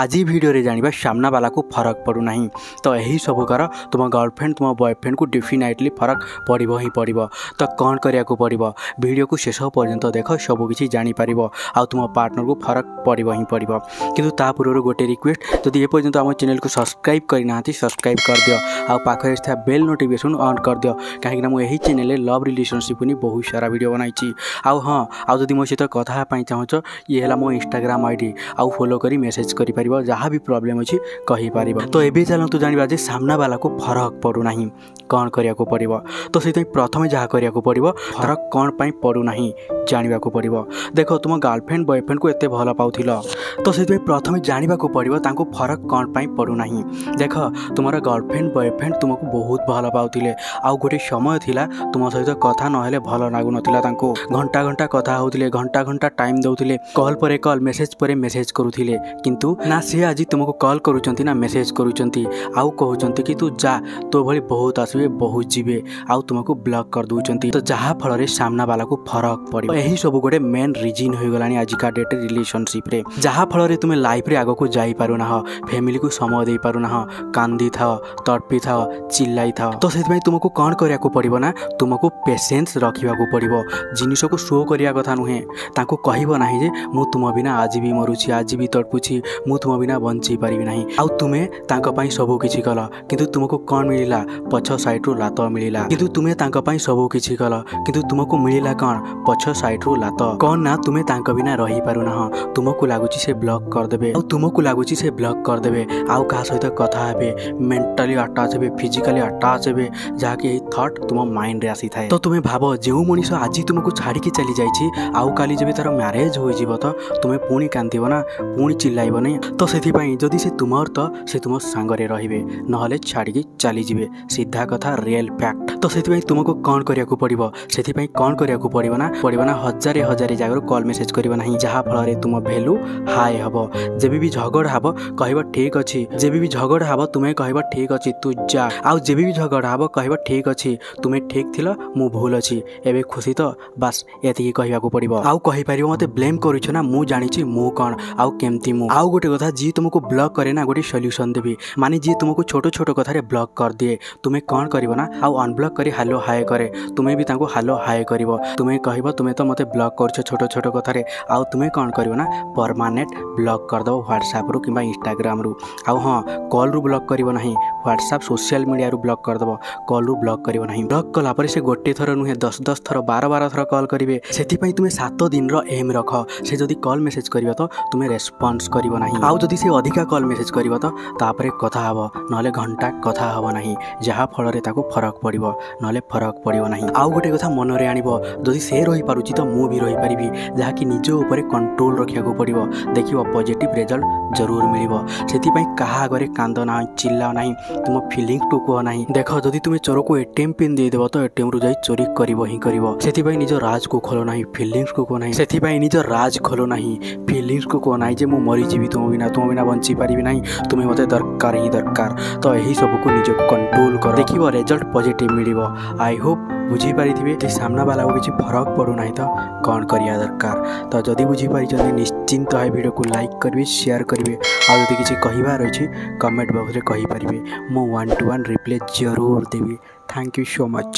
ଆଜି ଭିଡ଼ିଓରେ ଜାଣିବା ସାମ୍ନାବାଲାକୁ ଫରକ ପଡ଼ୁନାହିଁ ତ ଏହି ସବୁକାର ତୁମ ଗର୍ଲଫ୍ରେଣ୍ଡ ତୁମ ବୟଫ୍ରେଣ୍ଡକୁ ଡେଫିନାଇଟଲି ଫରକ ପଡ଼ିବ ହିଁ ପଡ଼ିବ ତ କ'ଣ କରିବାକୁ ପଡ଼ିବ ଭିଡ଼ିଓକୁ ଶେଷ ପର୍ଯ୍ୟନ୍ତ ଦେଖ ସବୁକିଛି ଜାଣିପାରିବ ଆଉ ତୁମ ପାର୍ଟନରକୁ ଫରକ ପଡ଼ିବ ହିଁ ପଡ଼ିବ କିନ୍ତୁ ତା ପୂର୍ବରୁ ଗୋଟେ ରିକ୍ୱେଷ୍ଟ ଯଦି ଏପର୍ଯ୍ୟନ୍ତ ଆମ ଚ୍ୟାନେଲକୁ ସବସ୍କ୍ରାଇବ୍ କରିନାହାନ୍ତି ସବସ୍କ୍ରାଇବ୍ କରିଦିଅ ଆଉ ପାଖରେ ଥିବା ବେଲ୍ ନୋଟିଫିକେସନ୍ ଅନ୍ କରିଦିଅ କାହିଁକିନା ମୁଁ ଏହି ଚ୍ୟାନେଲରେ ଲଭ୍ ରିଲେସନସିପ୍ ନେଇ ବହୁତ ସାରା ଭିଡ଼ିଓ ବନାଇଛି ଆଉ ହଁ ଆଉ ଯଦି ମୋ ସହିତ କଥା ହେବା ପାଇଁ ଚାହୁଁଛ ଇଏ ହେଲା ମୋ ଇନଷ୍ଟାଗ୍ରାମ ଆଇ ଡ଼ି ଆଉ ଫଲୋ କରି ମେସେଜ୍ କରିପାରିବ କହିପାରିବ ଯାହା ବି ପ୍ରୋବ୍ଲେମ୍ ଅଛି କହିପାରିବ ତ ଏବେ ଚାଲନ୍ତୁ ଜାଣିବା ଯେ ସାମ୍ନାବାଲାକୁ ଫରକ ପଡ଼ୁନାହିଁ କ'ଣ କରିବାକୁ ପଡ଼ିବ ତ ସେଥିପାଇଁ ପ୍ରଥମେ ଯାହା କରିବାକୁ ପଡ଼ିବ ଫରକ କ'ଣ ପାଇଁ ପଡ଼ୁନାହିଁ ଜାଣିବାକୁ ପଡ଼ିବ ଦେଖ ତୁମ ଗାର୍ଲଫ୍ରେଣ୍ଡ ବୟଫ୍ରେଣ୍ଡକୁ ଏତେ ଭଲ ପାଉଥିଲ ତ ସେଥିପାଇଁ ପ୍ରଥମେ ଜାଣିବାକୁ ପଡ଼ିବ ତାଙ୍କୁ ଫରକ କ'ଣ ପାଇଁ ପଡ଼ୁନାହିଁ ଦେଖ ତୁମର ଗର୍ଲଫ୍ରେଣ୍ଡ ବୟଫ୍ରେଣ୍ଡ ତୁମକୁ ବହୁତ ଭଲ ପାଉଥିଲେ ଆଉ ଗୋଟେ ସମୟ ଥିଲା ତୁମ ସହିତ କଥା ନହେଲେ ଭଲ ଲାଗୁନଥିଲା ତାଙ୍କୁ ଘଣ୍ଟା ଘଣ୍ଟା କଥା ହେଉଥିଲେ ଘଣ୍ଟା ଘଣ୍ଟା ଟାଇମ୍ ଦେଉଥିଲେ କଲ୍ ପରେ କଲ୍ ମେସେଜ ପରେ ମେସେଜ କରୁଥିଲେ କିନ୍ତୁ ନା ସିଏ ଆଜି ତୁମକୁ କଲ୍ କରୁଛନ୍ତି ନା ମେସେଜ କରୁଛନ୍ତି ଆଉ କହୁଛନ୍ତି କି ତୁ ଯା ତୋ ଭଳି ବହୁତ ଆସିବେ ବହୁତ ଯିବେ ଆଉ ତୁମକୁ ବ୍ଲକ୍ କରିଦେଉଛନ୍ତି ତ ଯାହାଫଳରେ ସାମ୍ନାବାଲାକୁ ଫରକ ପଡ଼ିବ ଏହି ସବୁ ଗୋଟେ ମେନ୍ ରିଜିନ୍ ହୋଇଗଲାଣି ଆଜିକା ଡେଟ୍ ରିଲେସନସିପ୍ରେ ଯାହାଫଳରେ ତୁମେ ଲାଇଫ୍ରେ ଆଗକୁ ଯାଇପାରୁନାହ ଫ୍ୟାମିଲିକୁ ସମୟ ଦେଇପାରୁନାହ କାନ୍ଦିଥାଅ ତଡ଼ପିଥାଅ ଚିଲ୍ଲାଇଥାଅ ତ ସେଥିପାଇଁ ତୁମକୁ କ'ଣ କରିବାକୁ ପଡ଼ିବ ନା ତୁମକୁ ପେସେନ୍ସ ରଖିବାକୁ ପଡ଼ିବ ଜିନିଷକୁ ଶୋ କରିବା କଥା ନୁହେଁ ତାଙ୍କୁ କହିବ ନାହିଁ ଯେ ମୁଁ ତୁମ ବିନା ଆଜି ବି ମରୁଛି ଆଜି ବି ତଡ଼ପୁଛି ମୁଁ ତୁମ ବିନା ବଞ୍ଚେଇ ପାରିବି ନାହିଁ ଆଉ ତୁମେ ତାଙ୍କ ପାଇଁ ସବୁ କିଛି କଲ କିନ୍ତୁ ତୁମକୁ କ'ଣ ମିଳିଲା ପଛ ସାଇଡ଼ରୁ ଲାତ ମିଳିଲା କିନ୍ତୁ ତୁମେ ତାଙ୍କ ପାଇଁ ସବୁ କିଛି କଲ କିନ୍ତୁ ତୁମକୁ ମିଳିଲା କ'ଣ ପଛ ସାଇଟ୍ରୁ ଲାତ କ'ଣ ନା ତୁମେ ତାଙ୍କ ବିନା ରହିପାରୁନାହ ତୁମକୁ ଲାଗୁଛି ସେ ବ୍ଲକ୍ କରିଦେବେ ଆଉ ତୁମକୁ ଲାଗୁଛି ସେ ବ୍ଲକ୍ କରିଦେବେ ଆଉ କାହା ସହିତ କଥା ହେବେ ମେଣ୍ଟାଲି ଆଟାଚ୍ ହେବେ ଫିଜିକାଲି ଆଟାଚ୍ ହେବେ ଯାହାକି ଏହି ଥଟ୍ ତୁମ ମାଇଣ୍ଡରେ ଆସିଥାଏ ତ ତୁମେ ଭାବ ଯେଉଁ ମଣିଷ ଆଜି ତୁମକୁ ଛାଡ଼ିକି ଚାଲିଯାଇଛି ଆଉ କାଲି ଯେବେ ତାର ମ୍ୟାରେଜ୍ ହୋଇଯିବ ତ ତୁମେ ପୁଣି କାନ୍ଦିବ ନା ପୁଣି ଚିଲ୍ଲାଇବ ନାହିଁ ତ ସେଥିପାଇଁ ଯଦି ସେ ତୁମର ତ ସେ ତୁମ ସାଙ୍ଗରେ ରହିବେ ନହେଲେ ଛାଡ଼ିକି ଚାଲିଯିବେ ସିଧା କଥା ରିଏଲ୍ ଫ୍ୟାକ୍ଟ ତ ସେଥିପାଇଁ ତୁମକୁ କ'ଣ କରିବାକୁ ପଡ଼ିବ ସେଥିପାଇଁ କ'ଣ କରିବାକୁ ପଡ଼ିବ ନା ପଡ଼ିବ ନା ହଜାରେ ହଜାରେ ଜାଗାରୁ କଲ୍ ମେସେଜ୍ କରିବ ନାହିଁ ଯାହାଫଳରେ ତୁମ ଭ୍ୟାଲୁ ହାଏ ହେବ ଯେବେ ବି ଝଗଡ଼ା ହେବ କହିବ ଠିକ୍ ଅଛି ଯେବେ ବି ଝଗଡ଼ା ହେବ ତୁମେ କହିବ ଠିକ୍ ଅଛି ତୁ ଯା ଆଉ ଯେବେ ବି ଝଗଡ଼ା ହେବ କହିବ ଠିକ୍ ଅଛି ତୁମେ ଠିକ୍ ଥିଲ ମୁଁ ଭୁଲ ଅଛି ଏବେ ଖୁସି ତ ବାସ୍ ଏତିକି କହିବାକୁ ପଡ଼ିବ ଆଉ କହିପାରିବ ମୋତେ ବ୍ଲେମ୍ କରୁଛ ନା ମୁଁ ଜାଣିଛି ମୁଁ କ'ଣ ଆଉ କେମିତି ମୁଁ ଆଉ ଗୋଟେ କଥା ଯିଏ ତୁମକୁ ବ୍ଲକ୍ କରେ ନା ଗୋଟେ ସଲ୍ୟୁସନ୍ ଦେବି ମାନେ ଯିଏ ତୁମକୁ ଛୋଟ ଛୋଟ କଥାରେ ବ୍ଲକ୍ କରିଦିଏ ତୁମେ କ'ଣ କରିବ ନା ଆଉ ଅନବ୍ଲକ୍ କରି ହ୍ୟାଲୋ ହାଏ କରେ ତୁମେ ବି ତାଙ୍କୁ ହ୍ୟାଲୋ ହାଏ କରିବ ତୁମେ କହିବ ତୁମେ ତ ମୋତେ ବ୍ଲକ୍ କରୁଛ ଛୋଟ ଛୋଟ କଥାରେ ଆଉ ତୁମେ କ'ଣ କରିବ ନା ପରମାନେଣ୍ଟ ବ୍ଲକ୍ କରିଦେବ ହ୍ୱାଟ୍ସଆପ୍ରୁ କିମ୍ବା ଇନଷ୍ଟାଗ୍ରାମ୍ରୁ ଆଉ ହଁ କଲ୍ରୁ ବ୍ଲକ୍ କରିବ ନାହିଁ ହ୍ୱାଟ୍ସଆପ୍ ସୋସିଆଲ୍ ମିଡ଼ିଆରୁ ବ୍ଲକ୍ କରିଦେବ କଲ୍ରୁ ବ୍ଲକ୍ କରିବ ନାହିଁ ବ୍ଲକ୍ କଲା ପରେ ସେ ଗୋଟିଏ ଥର ନୁହେଁ ଦଶ ଦଶ ଥର ବାର ବାର ଥର କଲ୍ କରିବେ ସେଥିପାଇଁ ତୁମେ ସାତ ଦିନର ଏମ୍ ରଖ ସେ ଯଦି କଲ୍ ମେସେଜ୍ କରିବ ତ ତୁମେ ରେସ୍ପନ୍ସ କରିବ ନାହିଁ ଆଉ ଯଦି ସେ ଅଧିକା କଲ୍ ମେସେଜ୍ କରିବ ତ ତାପରେ କଥା ହେବ ନହେଲେ ଘଣ୍ଟା କଥା ହେବ ନାହିଁ ଯାହାଫଳରେ ତାକୁ ଫରକ ପଡ଼ିବ ନହେଲେ ଫରକ ପଡ଼ିବ ନାହିଁ ଆଉ ଗୋଟେ କଥା ମନରେ ଆଣିବ ଯଦି ସେ ରହିପାରୁଛି ଦୁଃଖିତ ମୁଁ ବି ରହିପାରିବି ଯାହାକି ନିଜ ଉପରେ କଣ୍ଟ୍ରୋଲ୍ ରଖିବାକୁ ପଡ଼ିବ ଦେଖିବ ପଜିଟିଭ୍ ରେଜଲ୍ଟ ଜରୁର ମିଳିବ ସେଥିପାଇଁ କାହା ଆଗରେ କାନ୍ଦ ନାହିଁ ଚିଲ୍ଲା ନାହିଁ ତୁମ ଫିଲିଙ୍ଗକୁ କୁହ ନାହିଁ ଦେଖ ଯଦି ତୁମେ ଚୋରକୁ ଏ ଟି ଏମ୍ ପିନ୍ ଦେଇଦେବ ତ ଏଟିଏମ୍ରୁ ଯାଇ ଚୋରି କରିବ ହିଁ କରିବ ସେଥିପାଇଁ ନିଜ ରାଜକୁ ଖୋଲ ନାହିଁ ଫିଲିଙ୍ଗସକୁ କୁହ ନାହିଁ ସେଥିପାଇଁ ନିଜ ରାଜ ଖୋଲ ନାହିଁ ଫିଲିଙ୍ଗସକୁ କୁହ ନାହିଁ ଯେ ମୁଁ ମରିଯିବି ତୁମ ବିନା ତୁମ ବିନା ବଞ୍ଚିପାରିବି ନାହିଁ ତୁମେ ମୋତେ ଦରକାର ହିଁ ଦରକାର ତ ଏହିସବୁକୁ ନିଜକୁ କଣ୍ଟ୍ରୋଲ୍ କର ଦେଖିବ ରେଜଲ୍ଟ ପଜିଟିଭ୍ ମିଳିବ ଆଇ ହୋପ୍ ବୁଝିପାରିଥିବେ ସାମ୍ନାବାଲାକୁ କିଛି ଫରକ ପଡ଼ୁନାହିଁ ତ କ'ଣ କରିବା ଦରକାର ତ ଯଦି ବୁଝିପାରିଛନ୍ତି ନିଶ୍ଚିନ୍ତ ଏ ଭିଡ଼ିଓକୁ ଲାଇକ୍ କରିବେ ସେୟାର କରିବେ ଆଉ ଯଦି କିଛି କହିବାର ଅଛି କମେଣ୍ଟ ବକ୍ସରେ କହିପାରିବେ ମୁଁ ୱାନ୍ ଟୁ ୱାନ୍ ରିପ୍ଲାଏ ଜରୁର ଦେବି ଥ୍ୟାଙ୍କ ୟୁ ସୋ ମଚ୍